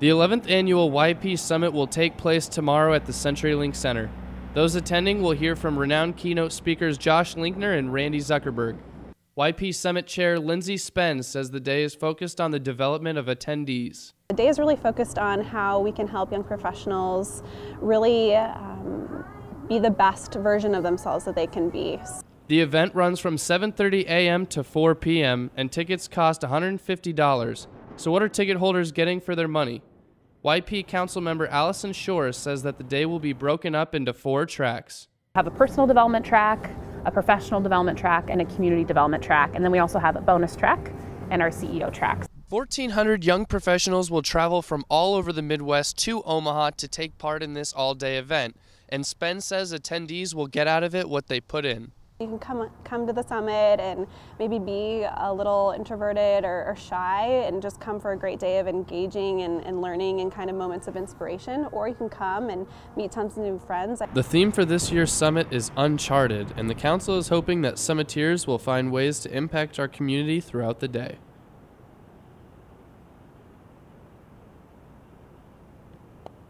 The 11th annual YP Summit will take place tomorrow at the CenturyLink Center. Those attending will hear from renowned keynote speakers Josh Linkner and Randi Zuckerberg. YP Summit Chair Lindsay Spence says the day is focused on the development of attendees. The day is really focused on how we can help young professionals really um, be the best version of themselves that they can be. The event runs from 7:30 a.m. to 4 p.m. and tickets cost $150. So what are ticket holders getting for their money? YP Councilmember Allison Shores says that the day will be broken up into four tracks. Have a personal development track, a professional development track, and a community development track. And then we also have a bonus track and our CEO tracks. 1,400 young professionals will travel from all over the Midwest to Omaha to take part in this all day event. And Spence says attendees will get out of it what they put in. You can come come to the summit and maybe be a little introverted or, or shy and just come for a great day of engaging and, and, learning and kind of moments of inspiration. Or you can come and meet tons of new friends. The theme for this year's summit is Uncharted, and the council is hoping that summiteers will find ways to impact our community throughout the day.